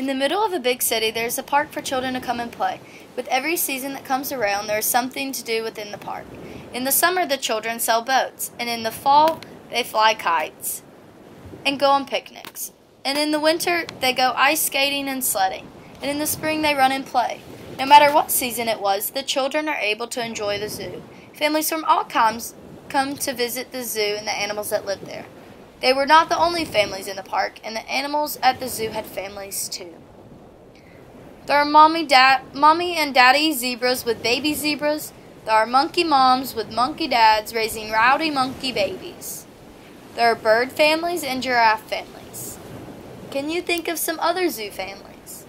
In the middle of a big city, there is a park for children to come and play. With every season that comes around, there is something to do within the park. In the summer, the children sell boats, and in the fall, they fly kites and go on picnics. And in the winter, they go ice skating and sledding. And in the spring, they run and play. No matter what season it was, the children are able to enjoy the zoo. Families from all kinds come to visit the zoo and the animals that live there. They were not the only families in the park, and the animals at the zoo had families too. There are mommy, dad, mommy and daddy zebras with baby zebras. There are monkey moms with monkey dads raising rowdy monkey babies. There are bird families and giraffe families. Can you think of some other zoo families?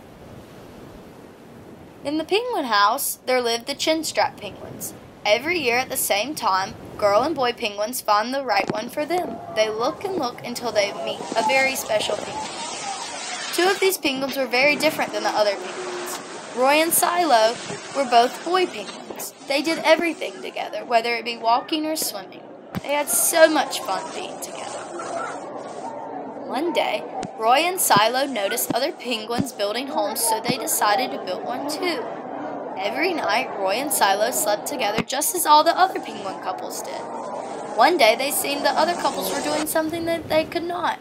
In the penguin house, there lived the chinstrap penguins. Every year at the same time, girl and boy penguins find the right one for them. They look and look until they meet a very special penguin. Two of these penguins were very different than the other penguins. Roy and Silo were both boy penguins. They did everything together, whether it be walking or swimming. They had so much fun being together. One day, Roy and Silo noticed other penguins building homes, so they decided to build one too. Every night, Roy and Silo slept together just as all the other penguin couples did. One day, they seen the other couples were doing something that they could not.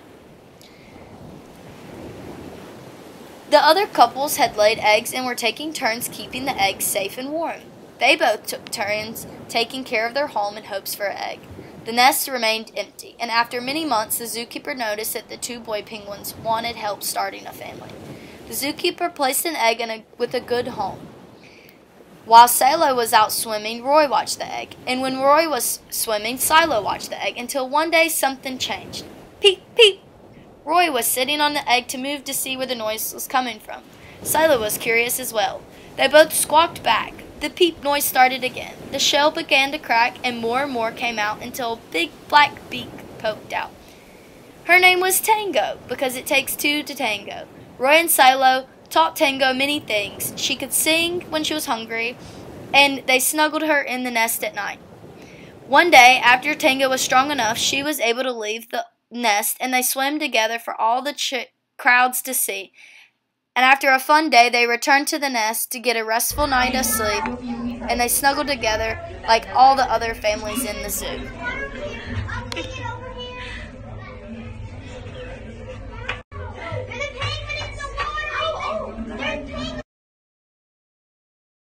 The other couples had laid eggs and were taking turns keeping the eggs safe and warm. They both took turns taking care of their home in hopes for an egg. The nest remained empty, and after many months, the zookeeper noticed that the two boy penguins wanted help starting a family. The zookeeper placed an egg in a, with a good home. While Silo was out swimming, Roy watched the egg. And when Roy was swimming, Silo watched the egg until one day something changed. Peep, peep! Roy was sitting on the egg to move to see where the noise was coming from. Silo was curious as well. They both squawked back. The peep noise started again. The shell began to crack, and more and more came out until a big black beak poked out. Her name was Tango, because it takes two to tango. Roy and Silo taught Tango many things. She could sing when she was hungry, and they snuggled her in the nest at night. One day, after Tango was strong enough, she was able to leave the nest, and they swam together for all the ch- crowds to see. And after a fun day, they returned to the nest to get a restful night of sleep, and they snuggled together like all the other families in the zoo.